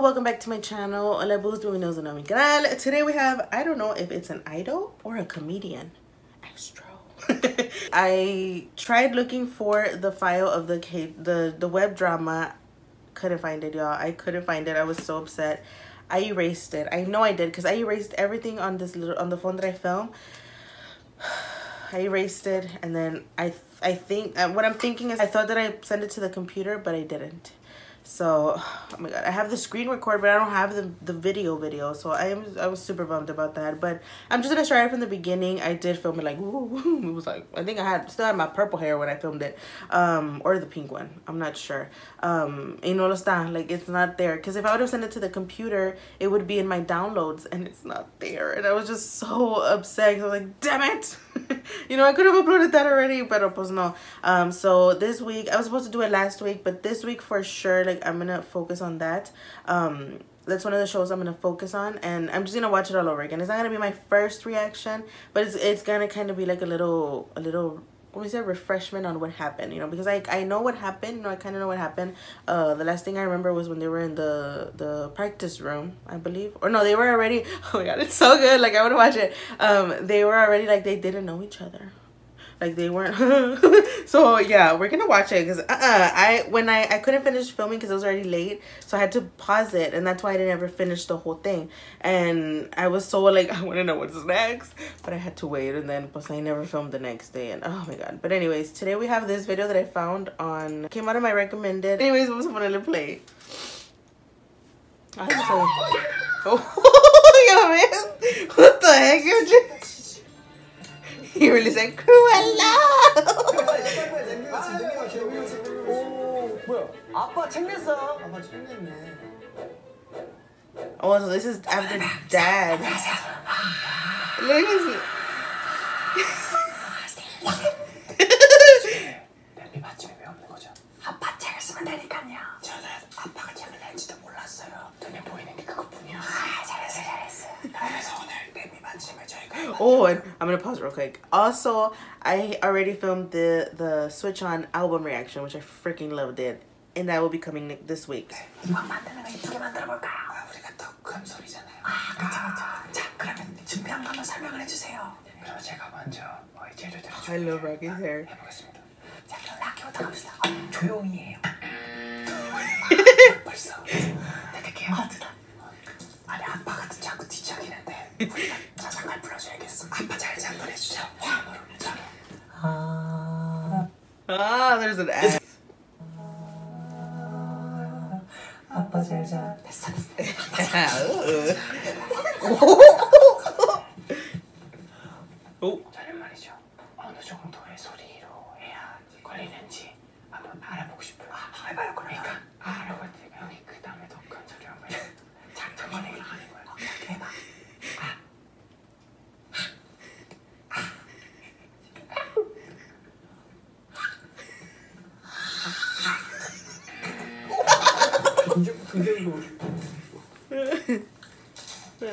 Welcome back to my channel. Hola, mi canal. Today we have, I don't know if it's an idol or a comedian. Astro. I tried looking for the file of the the the web drama. Couldn't find it, y'all. I couldn't find it. I was so upset. I erased it. I know I did because I erased everything on this little on the phone that I filmed. I erased it and then I I think uh, what I'm thinking is I thought that I sent it to the computer, but I didn't so oh my god i have the screen record but i don't have the the video video so i am i was super bummed about that but i'm just gonna start it from the beginning. I did film it like it was like i think i had still had my purple hair when i filmed it um or the pink one i'm not sure um y no está like it's not there because if i would have sent it to the computer it would be in my downloads and it's not there and i was just so upset i was like damn it! You know i could have uploaded that already but pues no um so this week i was supposed to do it last week but this week for sure like i'm gonna focus on that. Um that's one of the shows i'm gonna focus on and i'm just gonna watch it all over again. It's not gonna be my first reaction but it's, it's gonna kind of be like a little a little what was it refreshment on what happened you know? Because i i know what happened you know i kind of know what happened. Uh the last thing i remember was when they were in the the practice room i believe. Or no they were already oh my god it's so good like i to watch it. Um they were already like they didn't know each other like they weren't. So yeah we're gonna watch it because uh, uh i when i i couldn't finish filming because it was already late so i had to pause it and that's why i didn't ever finish the whole thing. And i was so like i want to know what's next but i had to wait and then plus i never filmed the next day and oh my god. But anyways today we have this video that i found on came out of my recommended anyways vamos a ponerle play. Oh yeah man what the heck He really said Cruella. 오 뭐야? 아빠 책 냈어. 아빠 책 냈네. Oh, so this is after dad. Look at this. Oh, and I'm gonna pause real quick. Also, I already filmed the the Switch on album reaction, which I freaking loved it, and that will be coming this week. I love Rocky's hair. 조용히 해요. 벌써 아니 아빠가 자꾸 자장가 불러줘야겠어. 아빠 잘 장난해주자 화음으로 아... 아, there's an S 아빠 잘자. 됐어 됐어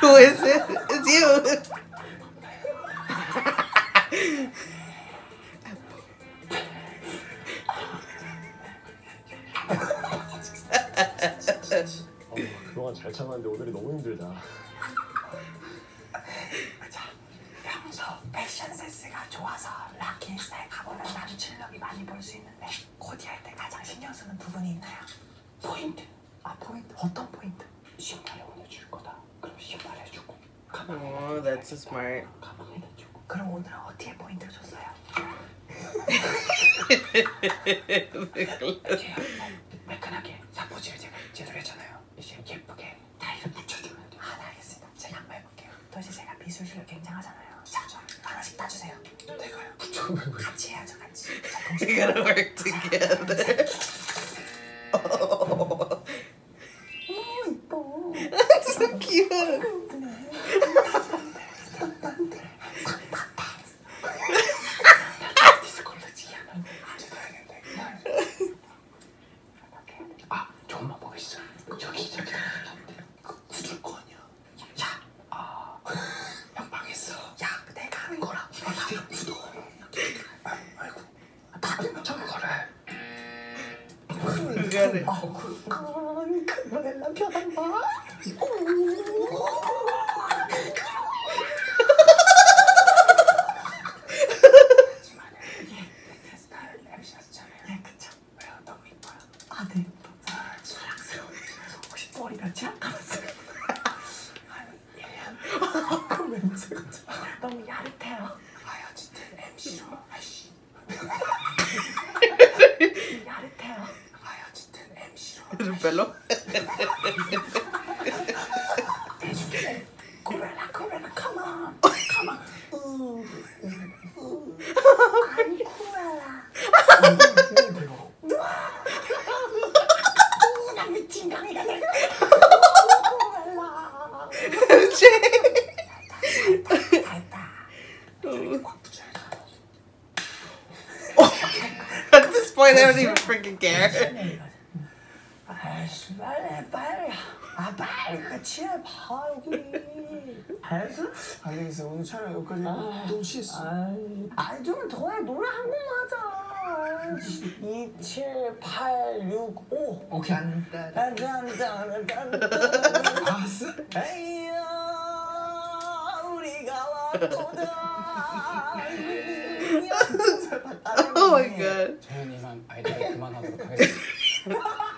Who is it? It's you. 어, 그동안 잘 참았는데 오늘이 너무 힘들다. 포인트? 신발에 오늘 줄 거다. 그럼 신발에 주고 가방에 Oh, that's so smart. 가방에다 주고. 그럼 오늘은 어디에 포인트를 줬어요? 제가 매끈하게 사포질을 제가 제대로 했잖아요. 이제 예쁘게 타일을 붙여주면 돼요. 아, 네, 알겠습니다. 제가 한번 해볼게요. 또 이제 제가 미술 실력 굉장하잖아요. 자, 저 하나씩 쭉 따주세요. 내가요? 붙여보고 같이 해야죠, 같이. 자, We good. At this point, I don't even freaking care. 알았어? 안 되겠어 오늘 촬영 여기까지 너무 취했어 아이, 아이 좀 더 해. 노래 한 곡만 하자. 2, 7, 8, 6, 5. 오케이 안 알았어. 에이야, 우리가 왔구나. Oh my god. 재현이만 아이디어 그만하도록 하겠습니다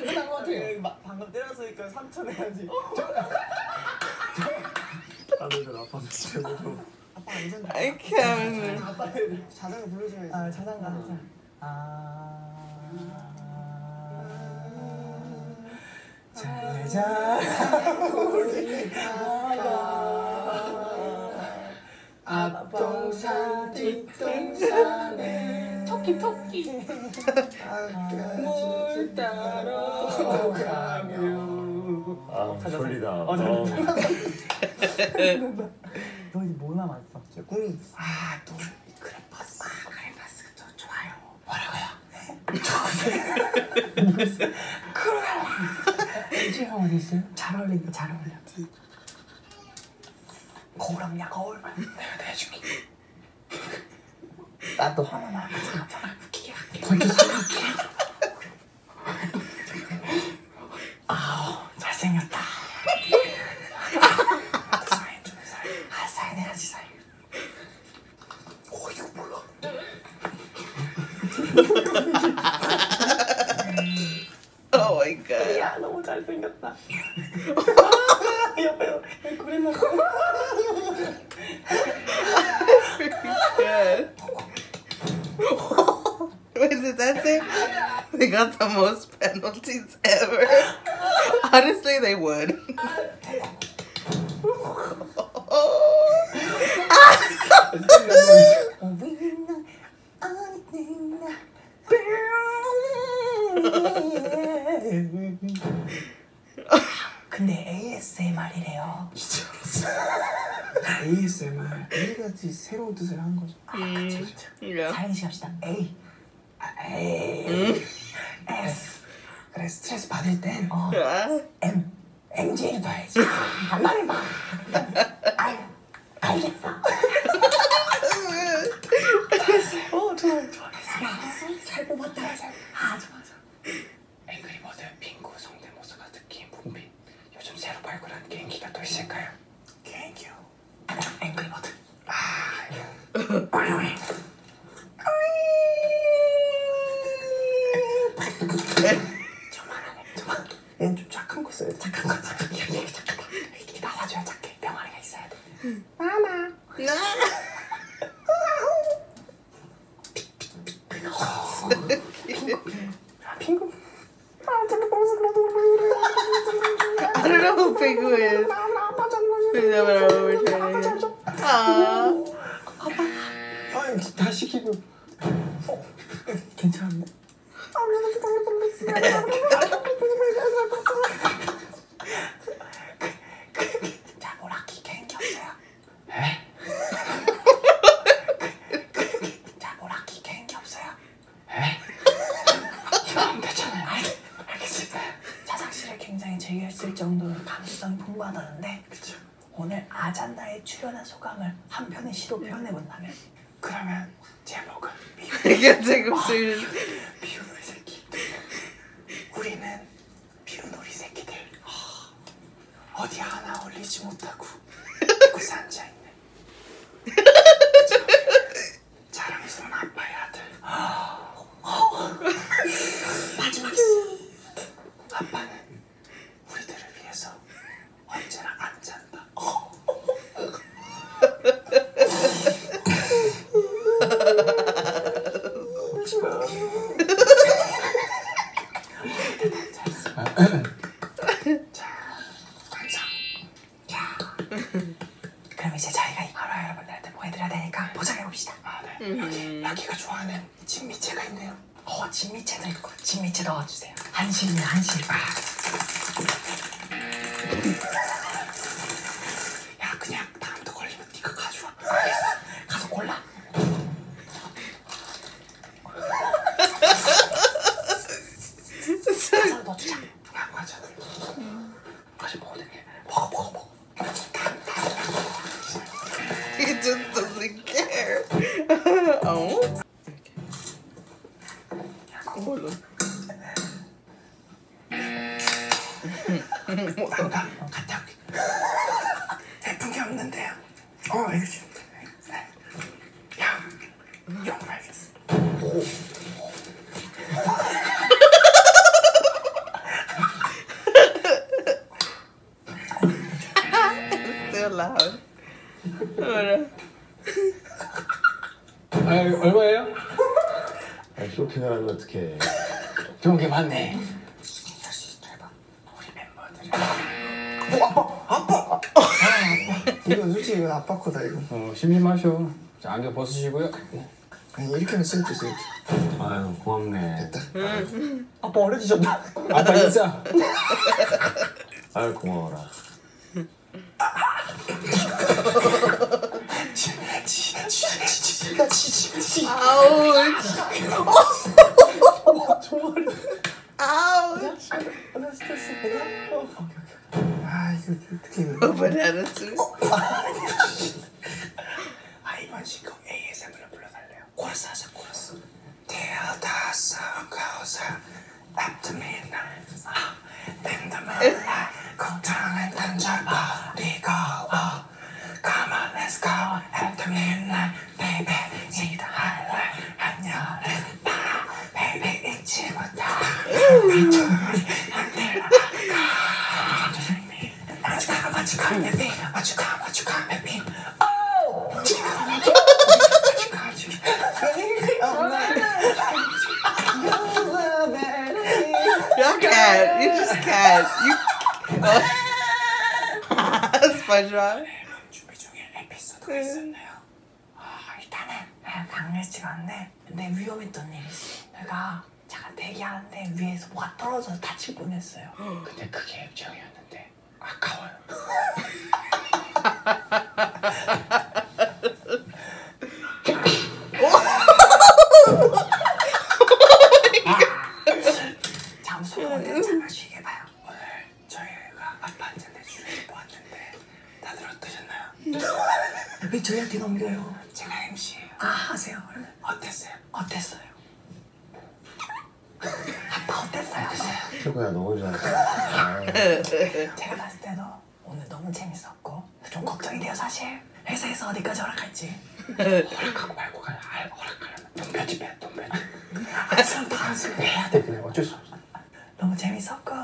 끝난 것 같아요. 막 방금 때렸으니까 3초 내야지. 나도 이거 아빠도 진짜 무서워 아빠 완전 I can't. 아빠 자장가 불러줘야지. 아, 자장가 하자. 아. 잘자 우리 앞동산 뒷동산에 토끼 토끼 물 따러 가며 아 졸리다 어, 어, 너 이제 뭐 남았어? 제 꿈이 아또 크레파스 아 크레파스 또 좋아요 뭐라고요? 크루엘라 이제 형 어디 있어요? 잘 어울린다 잘 어울려 거울 없냐 거울 내가 내줄게 あと鼻の赤ちゃん。Got the most penalties ever? Honestly, they would. 근데 ASMR이래요 ASMR 매일같이 새로운 뜻을 한 거죠 Yeah. 사행시 합시다 A 아, A S 그래 스트레스 받을 땐 어. M MG를 봐야지. 한 마리 봐 알, 알겠어. 어. 좋아 좋아. 잘 뽑았다. 아 좋아 좋아. 앵그리버드 빙고 성대모사가 특기인 문빈. 요즘 새로 발굴한 개인기가 또 있을까요? Trying to do? Aww. 아다 시키고 어 괜찮은데? 자, 뭐 락키 개인기 없어요? 에? 자, 뭐 락키 개인기 없어요? 에? 이러면 되잖아요 알겠습니다. 자작실에 굉장히 재미있을 정도로 감수성이 풍부하다는데 그쵸 아잔다에 출연한 소감을 한 편의 시로 표현해 본다면? 그러면 제목은 can't take him serious. 비우놀이 새끼. 우리는 비우놀이 새끼들. 어디 하나 올리지 못하고 여기서 앉아있네 哎 아, 얼마예요? 아니, 쇼핑을 하면 어떡해. 좋은 게 많네. 할수 있어 해봐. 우리 멤버들이 이거 솔직히 이건 아빠 거다 이거. 어, 심심하셔. 자, 안경 벗으시고요. 아니 이렇게는 쓸듯이 이렇게. 아유, 고맙네. 됐다. 아빠 어려지셨다. 아빠 인사. 아유, 고마워라. Ouch. Ouch. 아 이거 어떻게 이거. Banana too. 아 이번 신곡 ASMR로 불러달래요. 코러스 하자 코러스. 태어다 성가오사 After midnight 아, In the moonlight SpongeBob. 준비 중에 에피소드가 있었나요? 아, 일단은 강렬지가 않네. 근데 위험했던 일이 있어. 내가 잠깐 대기하는데 위에서 뭐가 떨어져서 다칠 뻔했어요. 근데 그게 액정이었는데 아까워요. 왜 저희한테 넘겨요? 제가 MC예요. 아 하세요. 어땠어요? 어땠어요? 아빠 어땠어요? 최고야, 너무 잘했어. 제가 봤을 때도 오늘 너무 재밌었고 좀 걱정이 돼요 사실. 회사에서 어디까지 허락할지. 허락하고 말고 그냥 알- 허락하려면 돈 편집해 돈 편집. 안쓰면 다 안쓰면 해야 돼 그냥 어쩔 수 없어. 너무 재밌었고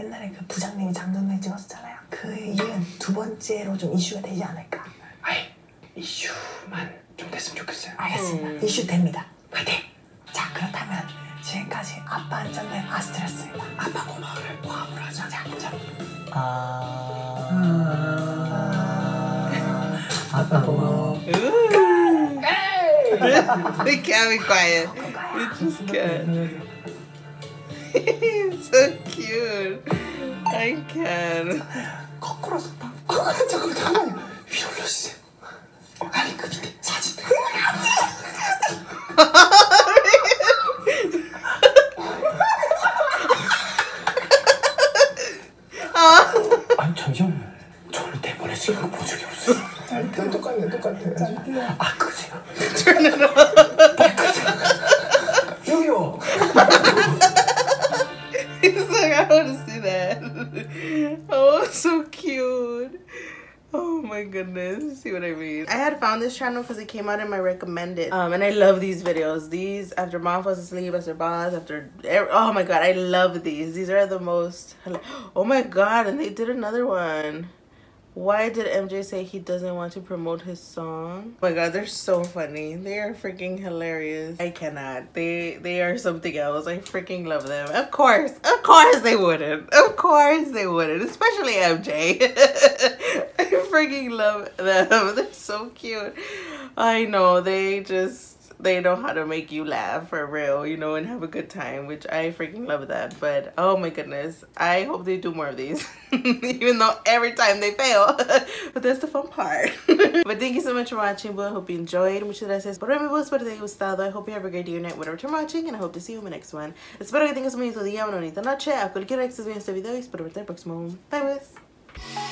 옛날에 그 부장님이 장동민 찍었었잖아요. 그 이은 두 번째로 좀 이슈가 되지 않을까. 아이 이슈만 좀 됐으면 좋겠어요. 알겠습니다. 이슈 됩니다. 화이팅! 자 그렇다면 지금까지 아빠 안전맨 아스트라스입니다. 아빠 고마워를 포함을 하자. 자, 자. 아. 아... 아빠 고마워. They can't be quiet. You just can't. so cute. I can. 거꾸로 섰다. 아, 잠깐만, 잠깐만요. 위로 올려주세요. 아니, 그 밑에 사진. This channel because it came out in my recommended. Um, and I love these videos. These after mom falls asleep, after boss, after oh my god, I love these. These are the most. Oh my god, and they did another one. Why did MJ say he doesn't want to promote his song? Oh my god, they're so funny. They are freaking hilarious. I cannot. They they are something else. I freaking love them. Of course. Of course they wouldn't. Of course they wouldn't. Especially MJ. I freaking love them. They're so cute. I know. They just they know how to make you laugh for real, you know, and have a good time, which I freaking love that. But oh my goodness, I hope they do more of these, even though every time they fail. but that's the fun part. but thank you so much for watching. I hope you enjoyed. Muchas gracias por verme, te haya gustado. I hope you have a great day or night, whatever you're watching, and I hope to see you in the next one. Espero que tengas un bonito día, una bonita noche. A cualquier hora que estés viendo este video y espero verte el próximo. Bye, boys.